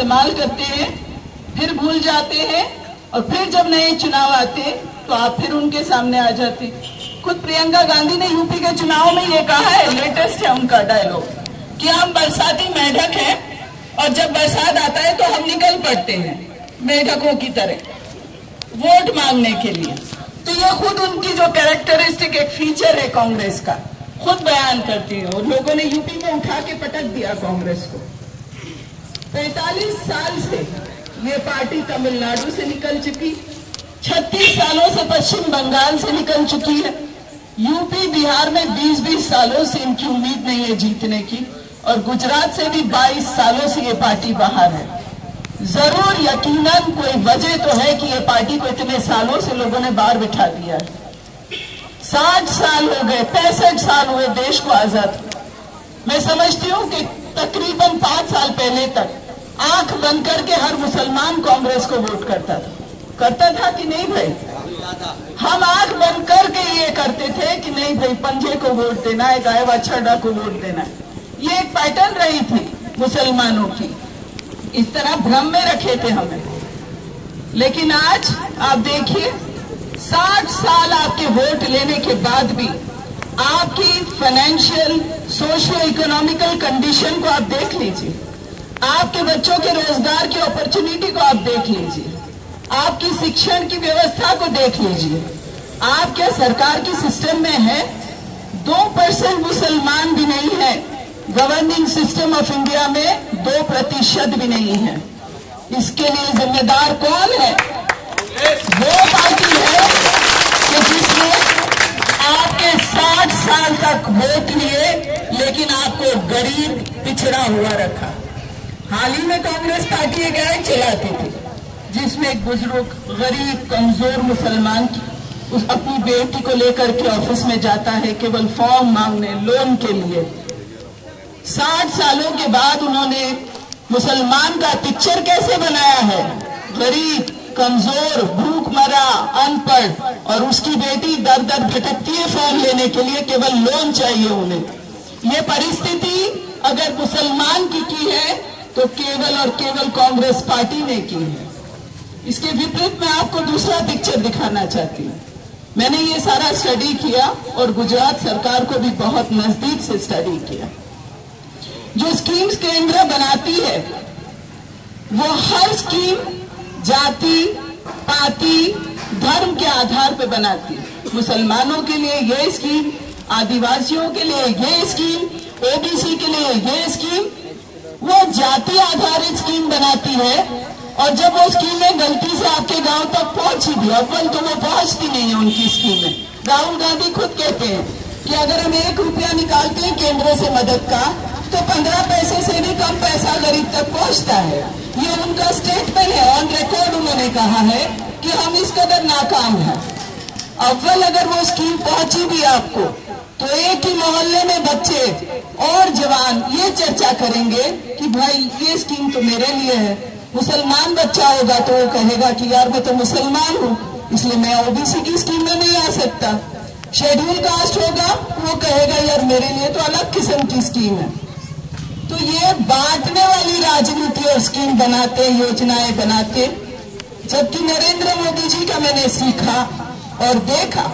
इस्तेमाल करते हैं, फिर भूल जाते हैं और फिर जब नए चुनाव आते तो आप फिर उनके सामने आ जाते। खुद प्रियंका गांधी ने यूपी के चुनाव में ये कहा है लेटेस्ट है उनका डायलॉग कि हम बरसाती मेढक हैं और जब बरसात आता है तो हम निकल पड़ते हैं मेढकों की तरह, वोट मांगने के लिए। तो ये खुद उनकी जो कैरेक्टरिस्टिक एक फीचर है कांग्रेस का, खुद बयान करती है और लोगों ने यूपी में उठा के पटक दिया कांग्रेस को। 45 साल से ये पार्टी तमिलनाडु से निकल चुकी 36 सालों से पश्चिम बंगाल से निकल चुकी है। यूपी, बिहार में 20-20 सालों से इनकी उम्मीद नहीं है जीतने की, और गुजरात से भी 22 सालों से ये पार्टी बाहर है। ज़रूर यकीनन कोई वजह तो है कि ये पार्टी को इतने सालों से लोगों ने बाहर बिठा दिया है। साठ साल हो गए, पैंसठ साल हुए देश को आज़ाद। मैं समझती हूँ कि तकरीबन पाँच साल पहले तक आँख बंद करके हर मुसलमान कांग्रेस को वोट करता था। करता था कि नहीं भाई? हम आँख बंद करके ये करते थे कि नहीं भाई, पंजे को वोट देना है गाय बछड़ा को वोट देना है। ये एक पैटर्न रही थी मुसलमानों की। इस तरह भ्रम में रखे थे हमें। लेकिन आज आप देखिए, साठ साल आपके वोट लेने के बाद भी आपकी फाइनेंशियल सोशियो इकोनॉमिकल कंडीशन को आप देख लीजिए। आपके बच्चों के रोज़गार की अपॉर्चुनिटी को आप देख लीजिए। आपकी शिक्षण की व्यवस्था को देख लीजिए। आप क्या सरकार की सिस्टम में है? दो परसेंट मुसलमान भी नहीं है। गवर्निंग सिस्टम ऑफ़ इंडिया में दो प्रतिशत भी नहीं है। इसके लिए जिम्मेदार कौन है? वो पार्टी है कि जिसने आपके 60 साल तक वोट लिए, लेकिन आपको गरीब पिछड़ा हुआ रखा। हाल ही में कांग्रेस पार्टी एक ऐड चलाती थी, जिसमें एक बुज़ुर्ग, गरीब, कमज़ोर मुसलमान उस अपनी बेटी को लेकर के ऑफ़िस में जाता है, केवल फॉर्म मांगने, लोन के लिए। साठ सालों के बाद उन्होंने मुसलमान का पिक्चर कैसे बनाया है? गरीब, कमज़ोर, भूख मरा, अनपढ़, और उसकी बेटी दर दर भटकती है फॉर्म लेने के लिए, केवल लोन चाहिए उन्हें। ये परिस्थिति अगर मुसलमान की की है तो केवल और केवल कांग्रेस पार्टी ने की है। इसके विपरीत मैं आपको दूसरा पिक्चर दिखाना चाहती हूँ। मैंने ये सारा स्टडी किया और गुजरात सरकार को भी बहुत नज़दीक से स्टडी किया। जो स्कीम्स केंद्र बनाती है, वो हर स्कीम जाति, पाति, धर्म के आधार पर बनाती है। मुसलमानों के लिए ये स्कीम आदिवासियों के लिए ये स्कीम ओबीसी के लिए ये स्कीम वो जाति आधारित स्कीम बनाती है और जब वो स्कीमें गलती से आपके गाँव तक पहुँची भी अव्वल तो वो पहुँचती नहीं है उनकी स्कीमें राहुल गांधी खुद कहते हैं कि अगर हम एक रुपया निकालते हैं केंद्र से मदद का तो पंद्रह पैसे से भी कम पैसा गरीब तक पहुँचता है। ये उनका स्टेटमेंट है ऑन रिकॉर्ड उन्होंने कहा है कि हम इस कदर नाकाम हैं। अव्वल अगर वो स्कीम पहुँची भी आपको तो एक ही मोहल्ले में बच्चे और जवान ये चर्चा करेंगे कि भाई, ये स्कीम तो मेरे लिए है। मुसलमान बच्चा होगा तो वो कहेगा कि यार, मैं तो मुसलमान हूँ, इसलिए मैं ओबीसी की स्कीम में नहीं आ सकता। शेड्यूल कास्ट होगा, वो कहेगा, यार, मेरे लिए तो अलग किस्म की स्कीम है। तो ये बांटने वाली राजनीति और स्कीम बनाते, योजनाएँ बनाते, जबकि नरेंद्र मोदी जी का मैंने सीखा और देखा।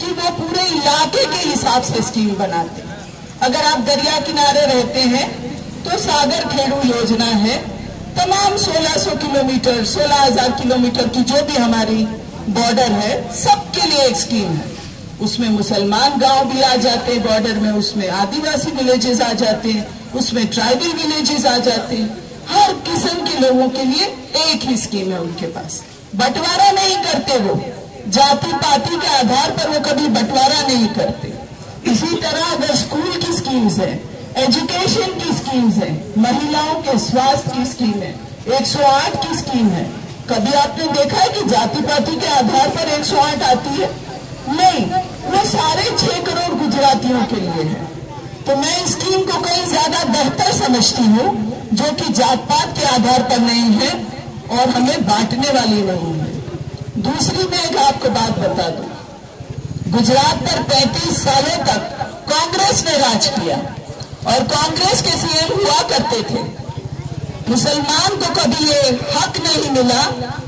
कि वो पूरे इलाके के हिसाब से स्कीम बनाते हैं। अगर आप दरिया किनारे रहते हैं तो सागर खेड़ू योजना है। तमाम 1600 किलोमीटर 16000 किलोमीटर की जो भी हमारी बॉर्डर है, सबके लिए एक स्कीम है। उसमें मुसलमान गाँव भी आ जाते हैं, बॉर्डर में उसमें आदिवासी विलेजेस आ जाते हैं, उसमें ट्राइबल विलेजेस आ जाते हैं। हर किस्म के लोगों के लिए एक ही स्कीम है उनके पास। बंटवारा नहीं करते वो। जाति पाति के आधार पर वो कभी बंटवारा नहीं करते। इसी तरह अगर स्कूल की स्कीम्स है एजुकेशन की स्कीम्स है, महिलाओं के स्वास्थ्य की स्कीम है 108 की स्कीम है, कभी आपने देखा है कि जाति पाति के आधार पर 108 आती है? नहीं, वो सारे छह करोड़ गुजरातियों के लिए है। तो मैं इस स्कीम को कहीं ज़्यादा बेहतर समझती हूँ, जो कि जात पात के आधार पर नहीं है और हमें बांटने वाली नहीं है। दूसरी मैं एक आपको बात बता दूँ। गुजरात पर 35 सालों तक कांग्रेस ने राज किया और कांग्रेस के सीएम हुआ करते थे। मुसलमान को कभी ये हक नहीं मिला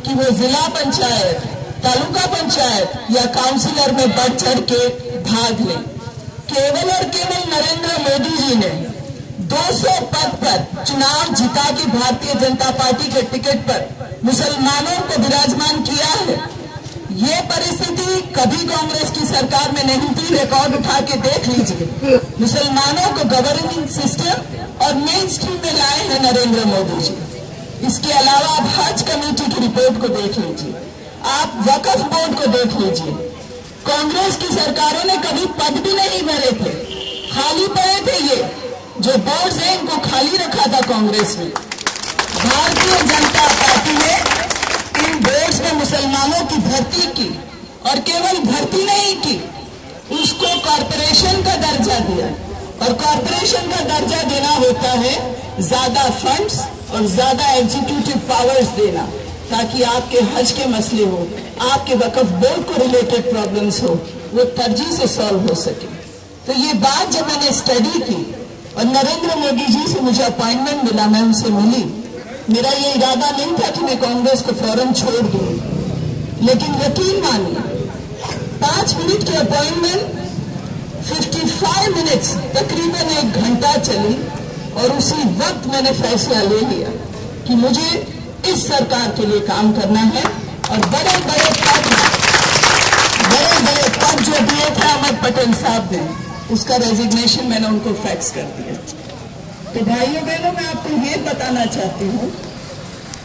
कि वो जिला पंचायत, तालुका पंचायत या काउंसिलर में बढ़ चढ़ के भाग ले। केवल और केवल नरेंद्र मोदी जी ने 200 पद पर चुनाव जिता के भारतीय जनता पार्टी के टिकट पर मुसलमानों को विराजमान किया है। ये परिस्थिति कभी कांग्रेस की सरकार में नहीं थी रिकॉर्ड उठा के देख लीजिए। मुसलमानों को गवर्निंग सिस्टम और मेन स्ट्रीम में लाए हैं नरेंद्र मोदी जी। इसके अलावा आप हज कमेटी की रिपोर्ट को देख लीजिए। आप वकफ बोर्ड को देख लीजिए। कांग्रेस की सरकारों ने कभी पद भी नहीं भरे थे। खाली पड़े थे ये। जो बोर्ड है, इनको खाली रखा था कांग्रेस ने। भारतीय जनता पार्टी ने इन बोर्ड में मुसलमानों की भर्ती की, और केवल भर्ती नहीं की, उसको कॉरपोरेशन का दर्जा दिया। और कॉरपोरेशन का दर्जा देना होता है ज़्यादा फंड्स और ज़्यादा एग्जीक्यूटिव पावर्स देना, ताकि आपके हज के मसले हो, आपके वकफ बोर्ड को रिलेटेड प्रॉब्लम्स हो, वो तरजीह से सॉल्व हो सके। तो ये बात जब मैंने स्टडी की और नरेंद्र मोदी जी से मुझे अपॉइंटमेंट मिला, मैं उनसे मिली। मेरा ये इरादा नहीं था कि मैं कांग्रेस को फ़ौरन छोड़ दूँ, लेकिन यकीन मानिए, पाँच मिनट की अपॉइंटमेंट 55 मिनट्स तकरीबन एक घंटा चली, और उसी वक्त मैंने फैसला ले लिया कि मुझे इस सरकार के लिए काम करना है, और बड़े बड़े पद बड़े बड़े पद जो दिए थे अहमद पटेल साहब ने उसका रेजिग्नेशन मैंने उनको फैक्स कर दिया। तो भाइयों बहनों, मैं आपको ये बताना चाहती हूँ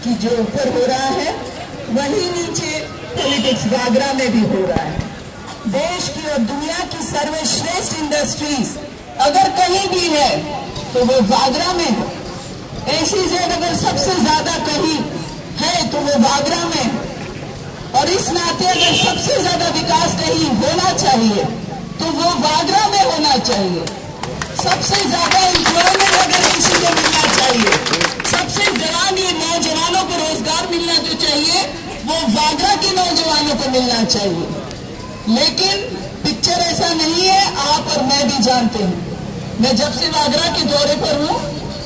कि जो ऊपर हो रहा है, वही नीचे पॉलिटिक्स गागरा में भी हो रहा है। देश की और दुनिया की सर्वश्रेष्ठ इंडस्ट्रीज़ अगर कहीं भी है तो वो वागरा में है। ऐसी जेड अगर सबसे ज़्यादा कहीं है तो वो वागरा में और इस नाते अगर सबसे ज़्यादा विकास कहीं होना चाहिए तो वो वागरा में होना चाहिए। सबसे ज़्यादा एम्प्लॉयमेंट अगर किसी को मिलना चाहिए, सबसे जवान ये नौजवानों को रोज़गार मिलना जो चाहिए, वो वागरा के नौजवानों को मिलना चाहिए। लेकिन पिक्चर ऐसा नहीं है, आप और मैं भी जानते हैं। मैं जब से वागरा के दौरे पर हूँ,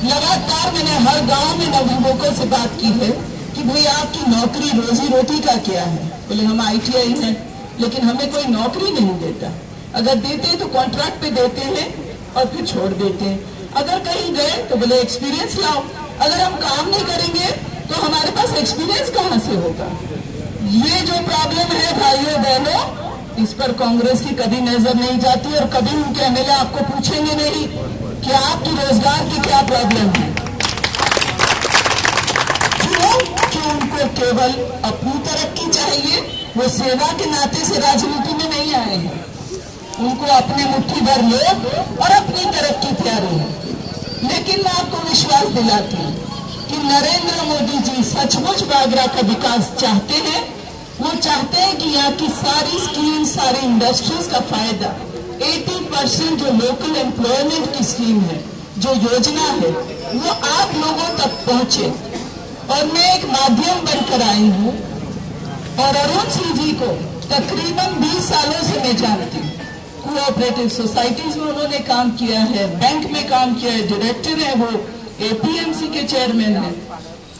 लगातार मैंने हर गाँव में नवयुवकों से बात की है कि भाई आपकी नौकरी रोजी रोटी का क्या है? बोले, हम आईटीआई हैं, लेकिन हमें कोई नौकरी नहीं देता। अगर देते हैं तो कॉन्ट्रैक्ट पे देते हैं और फिर छोड़ देते हैं। अगर कहीं गए तो बोले एक्सपीरियंस लाओ। अगर हम काम नहीं करेंगे तो हमारे पास एक्सपीरियंस कहाँ से होगा? ये जो प्रॉब्लम है, भाइयों, बहनों, इस पर कांग्रेस की कभी नज़र नहीं जाती और कभी उनके एमएलए आपको पूछेंगे नहीं कि आपकी रोज़गार की क्या प्रॉब्लम है। क्यों? उनको केवल अपनी तरक्की चाहिए। वो सेवा के नाते से राजनीति में नहीं आए हैं। उनको अपने मुट्ठी भर लो और अपनी तरक्की प्यारी लेकिन मैं आपको विश्वास दिलाती हूँ कि नरेंद्र मोदी जी सचमुच बागरा का विकास चाहते हैं। वो चाहते हैं कि यहाँ की सारी स्कीम, सारी इंडस्ट्रीज़ का फ़ायदा 80 परसेंट जो लोकल एम्प्लॉयमेंट की स्कीम है, जो योजना है, वो आप लोगों तक पहुँचे। और मैं एक माध्यम बनकर आई हूँ और अरुण सिंह जी को तकरीबन 20 सालों से मैं जानती हूँ। कोऑपरेटिव सोसाइटीज में उन्होंने काम किया है बैंक में काम किया है डायरेक्टर है वो एपीएमसी के चेयरमैन है।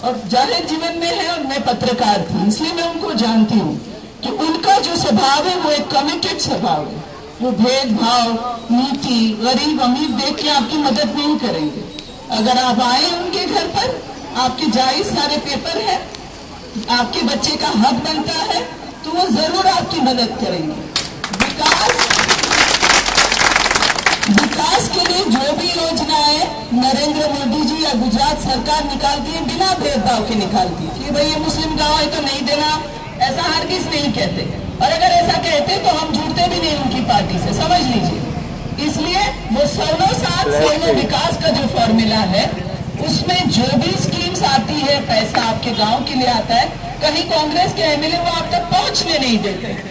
और ज़ाहिर जीवन में है, और मैं पत्रकार थी, इसलिए मैं उनको जानती हूँ कि उनका जो स्वभाव है, वो एक कमिटेड स्वभाव है। वो भेदभाव, नीति, गरीब, अमीर देख के आपकी मदद नहीं करेंगे। अगर आप आए उनके घर पर, आपके जायज़ सारे पेपर है, आपके बच्चे का हक बनता है तो वो ज़रूर आपकी मदद करेंगे। विकास विकास के लिए जो भी योजनाएँ नरेंद्र मोदी जी या गुजरात सरकार निकालती है बिना भेदभाव के निकालती है। कि भाई ये मुस्लिम गाँव है तो नहीं देना ऐसा हर किस नहीं कहते। और अगर ऐसा कहते तो हम जुड़ते भी नहीं उनकी पार्टी से समझ लीजिए। इसलिए वो सोलो साथ सोलो विकास का जो फॉर्मूला है उसमें जो भी स्कीम्स आती है पैसा आपके गाँव के लिए आता है कहीं कांग्रेस के एमएलए वो आप तक पहुँचने नहीं देते।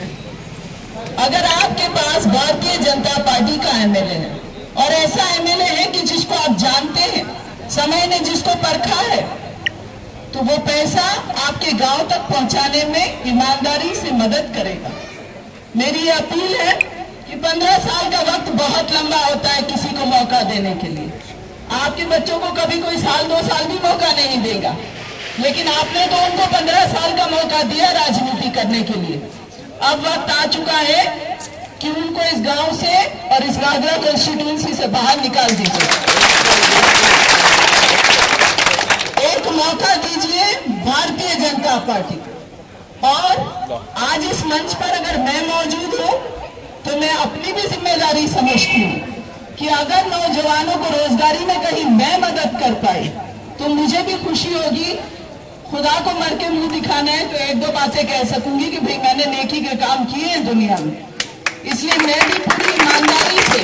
अगर आपके पास भारतीय जनता पार्टी का एमएलए है, और ऐसा एमएलए है कि जिसको आप जानते हैं, समय ने जिसको परखा है तो वो पैसा आपके गाँव तक पहुँचाने में ईमानदारी से मदद करेगा। मेरी अपील है कि पंद्रह साल का वक्त बहुत लंबा होता है किसी को मौका देने के लिए। आपके बच्चों को कभी कोई साल, दो साल भी मौका नहीं देगा। लेकिन आपने तो उनको पंद्रह साल का मौका दिया राजनीति करने के लिए। अब वक्त आ चुका है कि उनको इस गाँव से और इस घाघरा कॉन्स्टिट्यूंसी से बाहर निकाल दीजिए। एक मौका दीजिए भारतीय जनता पार्टी और आज इस मंच पर अगर मैं मौजूद हूँ तो मैं अपनी भी ज़िम्मेदारी समझती हूँ कि अगर नौजवानों को रोजगारी में कहीं मैं मदद कर पाई तो मुझे भी खुशी होगी खुदा को मर के मुँह दिखाना है तो एक दो बातें कह सकूँगी कि भाई मैंने नेकी के काम किए हैं दुनिया में। इसलिए मैं भी पूरी ईमानदारी से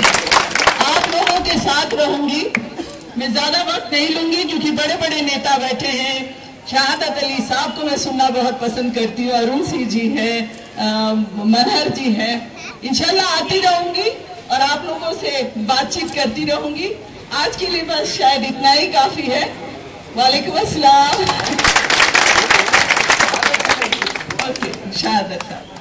आप लोगों के साथ रहूँगी। मैं ज़्यादा वक्त नहीं लूँगी, क्योंकि बड़े बड़े नेता बैठे हैं। शहादत अली साहब को मैं सुनना बहुत पसंद करती हूँ, अरुण सिंह जी है मनहर जी है। इनशाला आती रहूँगी और आप लोगों से बातचीत करती रहूँगी। आज के लिए बस शायद इतना ही काफ़ी है। वालेकुम अस्सलाम। ओके शहादत साहब